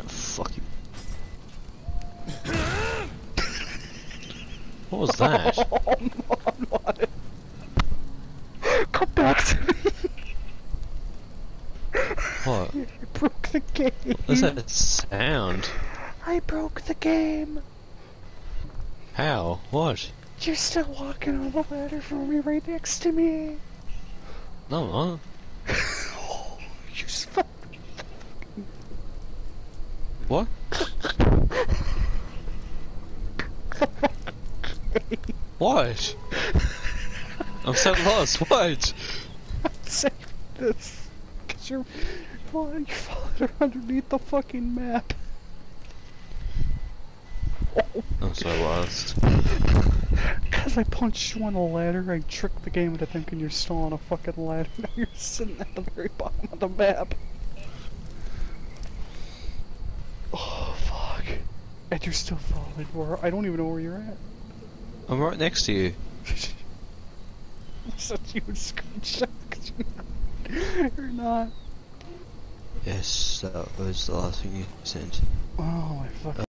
Fuck you. what was that? Oh, what? Come back to me! What? I broke the game! What's that sound? I broke the game! How? What? You're still walking on the ladder for me right next to me! No, huh? Oh, you fuck. What? What? I'm so lost. What? Save this. Cause you're, well, you followed underneath the fucking map. I'm so lost. Cause I punched you on the ladder, I tricked the game into thinking you're still on a fucking ladder. Now you're sitting at the very bottom of the map. Oh fuck. And you're still falling where I don't even know where you're at. I'm right next to you. Such you would screenshot you're not. Yes, that was the last thing you sent. Oh my fucking.